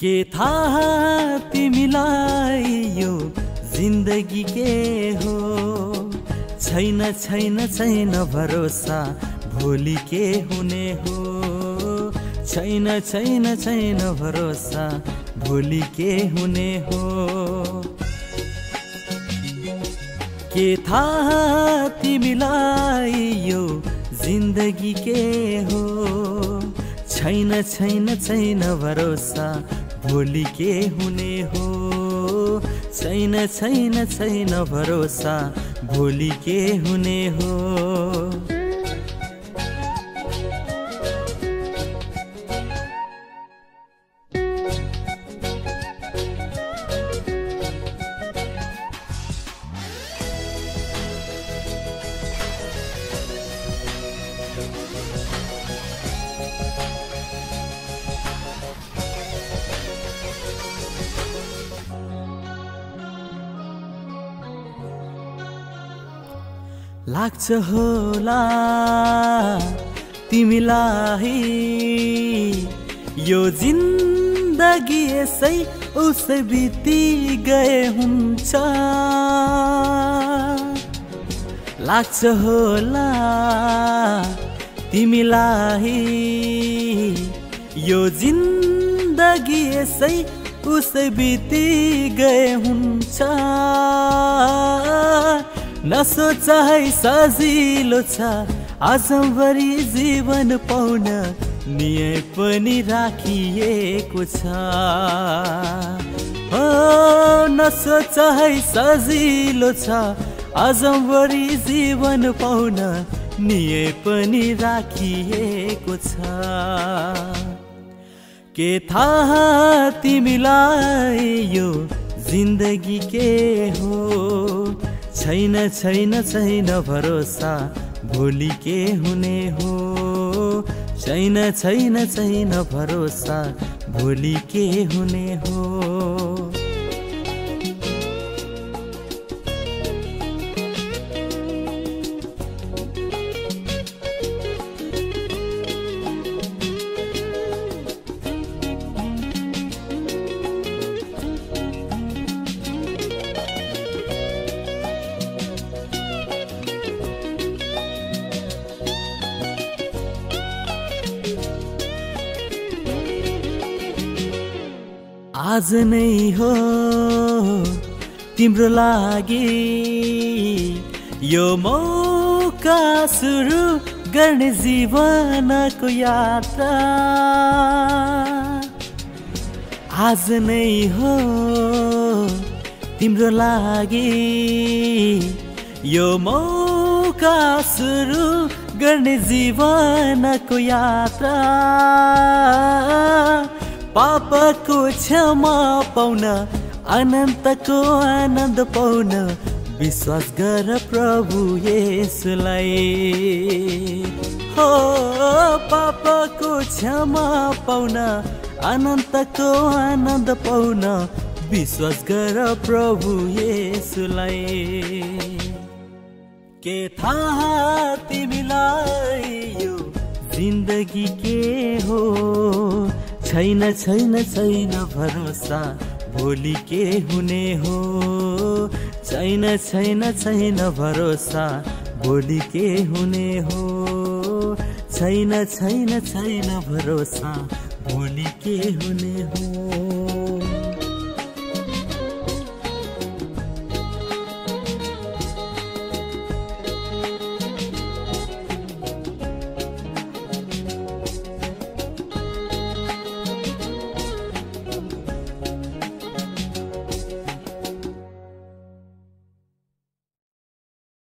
के थाहा तिमीलाई यो जिन्दगी के हो? छैन छैन छैन भरोसा। भोलि के हुने हो? छैन छैन छैन भरोसा। भोलि के हुने हो? के थाहा तिमीलाई यो जिन्दगी के हो? छैन छैन छैन भरोसा। भोलि के हुने हो? छैन छैन छैन भरोसा। भोलि के हुने हो। लाग्छ होला। तिमीलाई यो जिन्दगी यसै उसै बिति गए हुन्छ। लाग्छ होला। तिमीलाई यो जिन्दगी यसै उसै बिति गए हुन्छ। नसोच है सजिलो छ आजभरि जीवन पाउन निय पनि राखिएको छ। हो नसोच है सजिलो छ आजभरि जीवन पाउन निय पनि राखिएको छ। के थाहा तिमीलाई यो जिन्दगी के हो? छैन छैन छैन भरोसा। भोलि के हुने हो? छैन छैन छैन भरोसा। भोलि के हुने हो? आज नै हो तिम्रो लागि। यो मौका सुरु गर्ने जीवनको यात्रा। आज नै हो तिम्रो लागि। यो मौका सुरु गर्ने जीवनको यात्रा। पापको क्षमा पाउन अनन्तको आनन्द पाउन। विश्वास गर प्रभु यसलाई। हो पापको क्षमा पाउन अनन्तको आनन्द पाउन। विश्वास गर प्रभु यसलाई। के थाहा तिमीलाई यो जिन्दगी के हो? छैन छैन छैन भरोसा। भोलि के हुने हो? छैन छैन छैन भरोसा। भोलि के हुने हो? छैन छैन छैन भरोसा। भोलि के हुने हो?